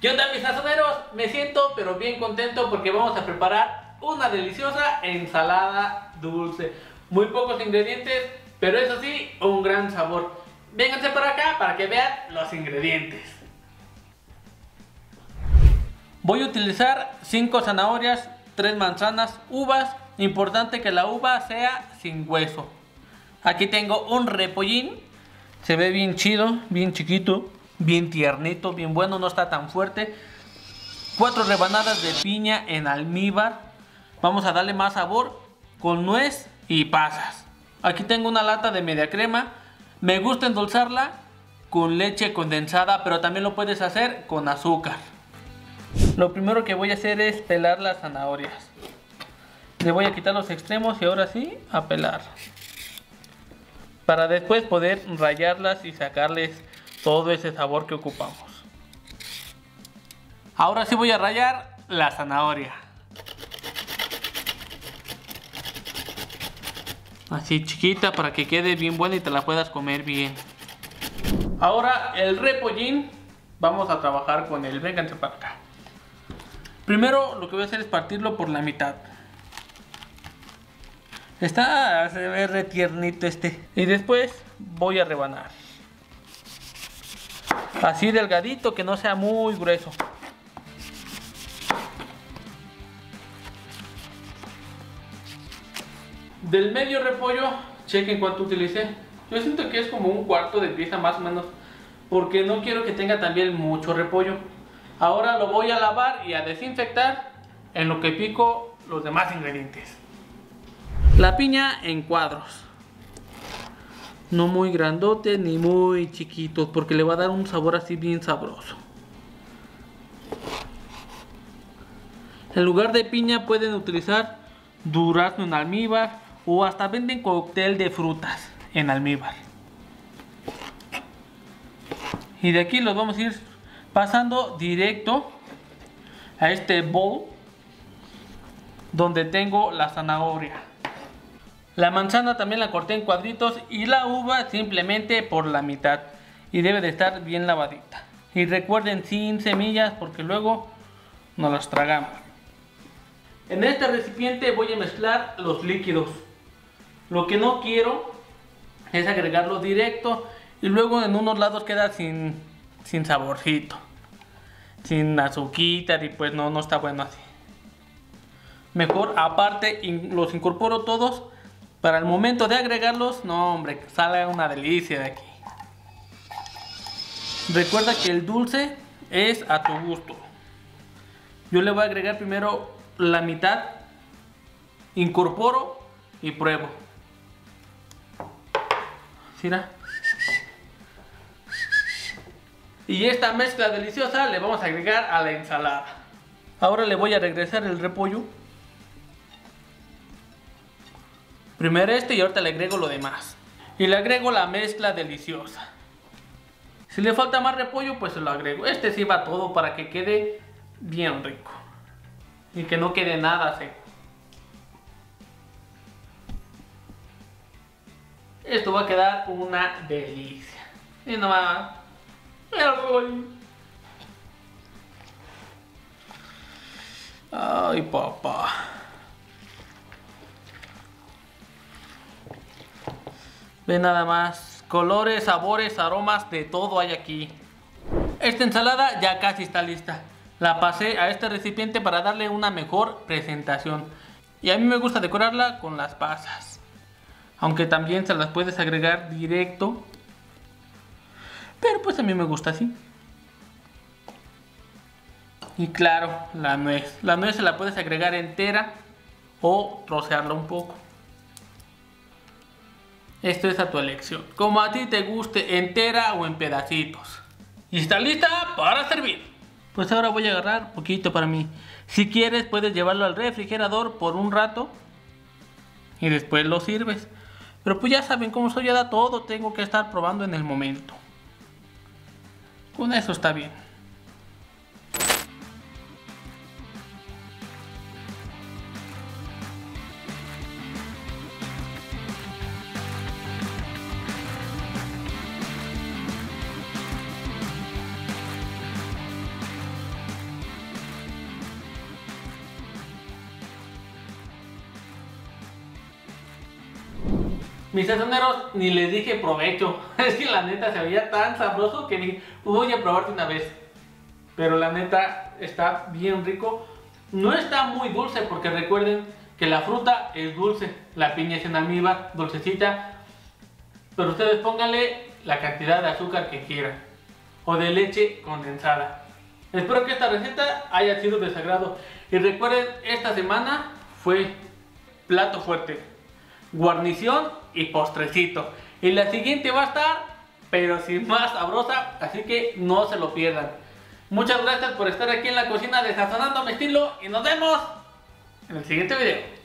¿Qué onda mis sazoneros? Me siento pero bien contento porque vamos a preparar una deliciosa ensalada dulce. Muy pocos ingredientes, pero eso sí, un gran sabor. Vénganse por acá para que vean los ingredientes. Voy a utilizar 5 zanahorias, 3 manzanas, uvas. Importante que la uva sea sin hueso. Aquí tengo un repollín. Se ve bien chido, bien chiquito bien tiernito, bien bueno, no está tan fuerte. Cuatro rebanadas de piña en almíbar. Vamos a darle más sabor con nuez y pasas. Aquí tengo una lata de media crema. Me gusta endulzarla con leche condensada, pero también lo puedes hacer con azúcar. Lo primero que voy a hacer es pelar las zanahorias. Le voy a quitar los extremos y ahora sí a pelar. Para después poder rayarlas y sacarles todo ese sabor que ocupamos. Ahora sí voy a rayar la zanahoria. Así chiquita para que quede bien buena y te la puedas comer bien. Ahora el repollín, vamos a trabajar con él. Vénganse para acá. Primero lo que voy a hacer es partirlo por la mitad. Está, se ve re tiernito este. Y después voy a rebanar. Así delgadito, que no sea muy grueso. Del medio repollo, chequen cuánto utilicé. Yo siento que es como un cuarto de pieza más o menos. Porque no quiero que tenga también mucho repollo. Ahora lo voy a lavar y a desinfectar en lo que pico los demás ingredientes. La piña en cuadros. No muy grandote ni muy chiquitos porque le va a dar un sabor así bien sabroso. En lugar de piña pueden utilizar durazno en almíbar o hasta venden cóctel de frutas en almíbar. Y de aquí los vamos a ir pasando directo a este bowl donde tengo la zanahoria. La manzana también la corté en cuadritos y la uva simplemente por la mitad. Y debe de estar bien lavadita. Y recuerden sin semillas porque luego nos las tragamos. En este recipiente voy a mezclar los líquidos. Lo que no quiero es agregarlo directo y luego en unos lados queda sin, sin saborcito. Sin azuquita y pues no, no está bueno así. Mejor aparte los incorporo todos para el momento de agregarlos, no hombre, sale una delicia de aquí. Recuerda que el dulce es a tu gusto. Yo le voy a agregar primero la mitad, incorporo y pruebo. ¿Mira? Y esta mezcla deliciosa le vamos a agregar a la ensalada. Ahora le voy a regresar el repollo Primero este y ahorita le agrego lo demás. Y le agrego la mezcla deliciosa. Si le falta más repollo, pues se lo agrego. Este sí todo para que quede bien rico. Y que no quede nada seco. Esto va a quedar una delicia. Y nomás... Ay, papá. Ve nada más. Colores, sabores, aromas, de todo hay aquí. Esta ensalada ya casi está lista. La pasé a este recipiente para darle una mejor presentación. Y a mí me gusta decorarla con las pasas. Aunque también se las puedes agregar directo. Pero pues a mí me gusta así. Y claro, la nuez. La nuez se la puedes agregar entera o trocearla un poco. Esto es a tu elección, como a ti te guste, entera o en pedacitos. Y está lista para servir. Pues ahora voy a agarrar poquito para mí. Si quieres puedes llevarlo al refrigerador por un rato y después lo sirves. Pero pues ya saben cómo soy, ya da todo, tengo que estar probando en el momento. Con eso está bien. Mis sazoneros ni les dije provecho. Es que la neta se veía tan sabroso que ni voy a probarte una vez. Pero la neta está bien rico. No está muy dulce porque recuerden que la fruta es dulce. La piña es en almíbar, dulcecita. Pero ustedes pónganle la cantidad de azúcar que quieran. O de leche condensada. Espero que esta receta haya sido de sagrado. Y recuerden, esta semana fue plato fuerte, guarnición y postrecito. Y la siguiente va a estar, pero sin más sabrosa, así que no se lo pierdan. Muchas gracias por estar aquí en la cocina de Sazonando mi estilo y nos vemos en el siguiente video.